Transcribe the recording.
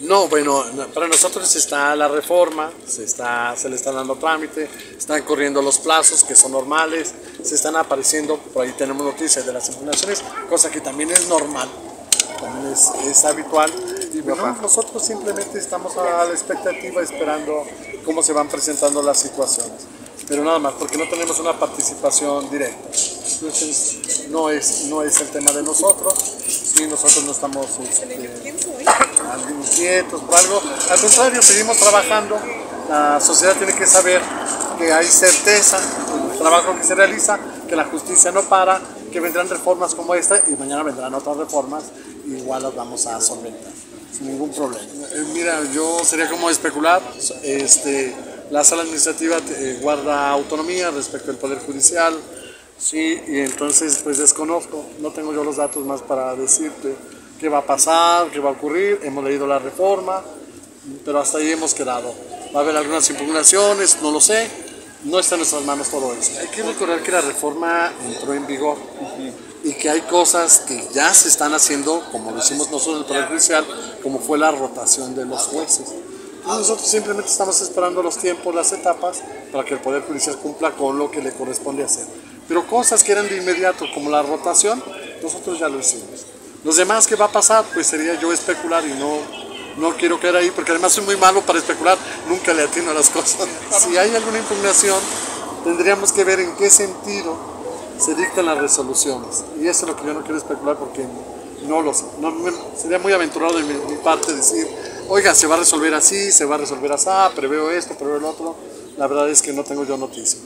No, bueno, no, para nosotros está la reforma, se, está, se le está dando trámite, están corriendo los plazos que son normales, se están apareciendo, por ahí tenemos noticias de las impugnaciones, cosa que también es normal, también es, es habitual. Y bueno, nosotros simplemente estamos a la expectativa esperando cómo se van presentando las situaciones. Pero nada más, porque no tenemos una participación directa. Entonces, no es, no es el tema de nosotros, sí, nosotros no estamos este, algo inquietos por algo. Al contrario, seguimos trabajando. La sociedad tiene que saber que hay certeza en el trabajo que se realiza, que la justicia no para, que vendrán reformas como esta y mañana vendrán otras reformas y igual las vamos a solventar sin ningún problema. Eh, mira, yo sería como especular. Este, la sala administrativa eh, guarda autonomía respecto al Poder Judicial, sí, y entonces pues desconozco, no tengo yo los datos más para decirte qué va a pasar, qué va a ocurrir, hemos leído la reforma, pero hasta ahí hemos quedado. Va a haber algunas impugnaciones, no lo sé, no está en nuestras manos todo eso. Hay que recordar que la reforma entró en vigor y que hay cosas que ya se están haciendo, como lo hicimos nosotros en el Poder Judicial, como fue la rotación de los jueces. Nosotros simplemente estamos esperando los tiempos, las etapas, para que el Poder Judicial cumpla con lo que le corresponde hacer. Pero cosas que eran de inmediato, como la rotación, nosotros ya lo hicimos. Los demás, ¿qué va a pasar? Pues sería yo especular y no, no quiero caer ahí, porque además soy muy malo para especular, nunca le atino a las cosas. Si hay alguna impugnación, tendríamos que ver en qué sentido se dictan las resoluciones. Y eso es lo que yo no quiero especular porque no lo sé. No, sería muy aventurado de mi, mi parte decir, oiga, se va a resolver así, se va a resolver así, preveo esto, preveo el otro. La verdad es que no tengo yo noticia.